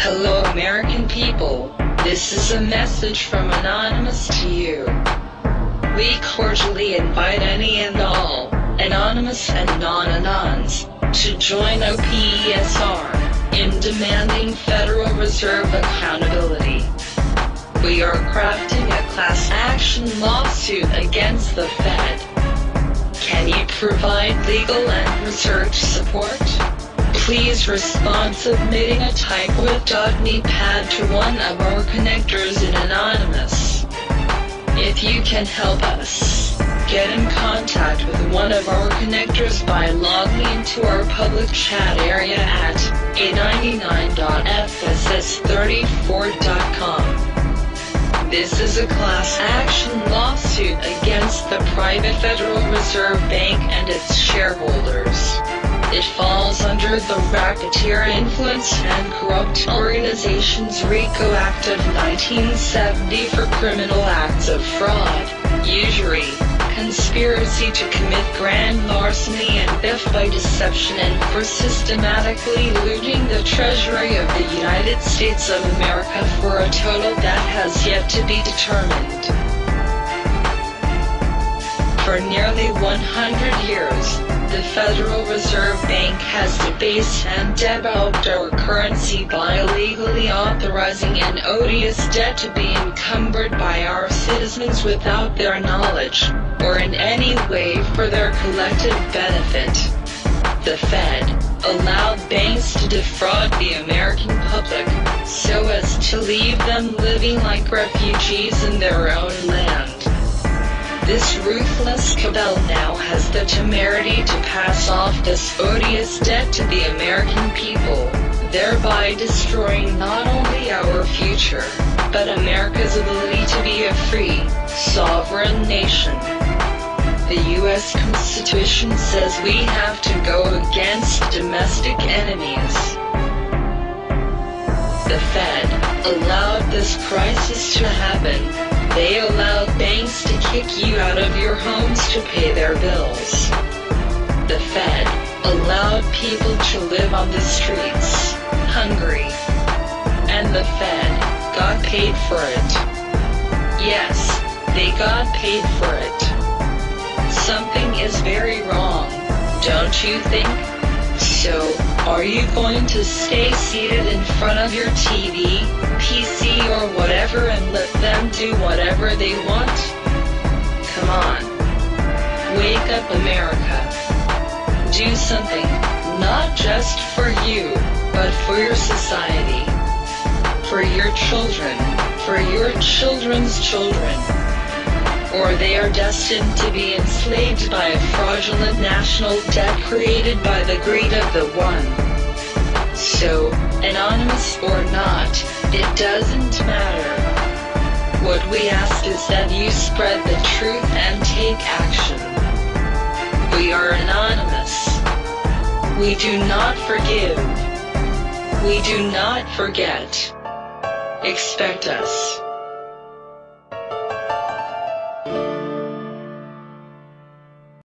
Hello, American people. This is a message from Anonymous to you. We cordially invite any and all, anonymous and non-anons, to join OPESR in demanding Federal Reserve accountability. We are crafting a class action lawsuit against the Fed. Can you provide legal and research support? Please respond submitting a type with .me pad to one of our connectors in Anonymous. If you can help us, get in contact with one of our connectors by logging into our public chat area at a99.fss34.com. This is a class action lawsuit against the private Federal Reserve Bank and its shareholders. It falls under the Racketeer Influence and Corrupt Organizations RICO Act of 1970 for criminal acts of fraud, usury, conspiracy to commit grand larceny and theft by deception and for systematically looting the Treasury of the United States of America for a total that has yet to be determined. For nearly 100 years, the Federal Reserve Bank has debased and devalued our currency by illegally authorizing an odious debt to be encumbered by our citizens without their knowledge, or in any way for their collective benefit. The Fed allowed banks to defraud the American public so as to leave them living like refugees in their own land. This ruthless cabal now has the temerity to pass off this odious debt to the American people, thereby destroying not only our future, but America's ability to be a free, sovereign nation. The U.S. Constitution says we have to go against domestic enemies. The Fed allowed this crisis to happen they allowed banks to kick you out of your homes to pay their bills. The Fed allowed people to live on the streets, hungry. And the Fed got paid for it. Yes, they got paid for it. Something is very wrong, don't you think? So, are you going to stay seated in front of your TV, PC, or whatever and let them do whatever they want? America. Do something, not just for you, but for your society. For your children. For your children's children or they are destined to be enslaved by a fraudulent national debt created by the greed of the one. So, anonymous or not, it doesn't matter. What we ask is that you spread the truth and take action. We are anonymous. We do not forgive. We do not forget. Expect us.